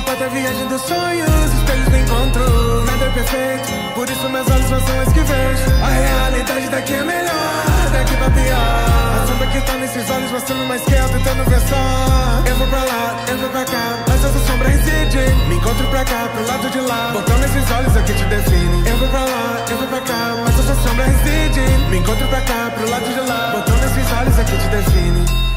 na porta, viagem dos sonhos, espelhos do encontro. Nada é perfeito, por isso meus olhos não são as que vejo. A realidade daqui é melhor, daqui pra pior. A sombra que tá nesses olhos, mostrando mais que eu tentando ver só. Eu vou pra lá, eu vou pra cá, mas essa sombra reside. Me encontro pra cá, pro lado de lá. Botão nesses olhos é que te define. Eu vou pra lá, eu vou pra cá, mas essa sombra reside. Me encontro pra cá, pro lado de lá. Botão nesses olhos é que te define.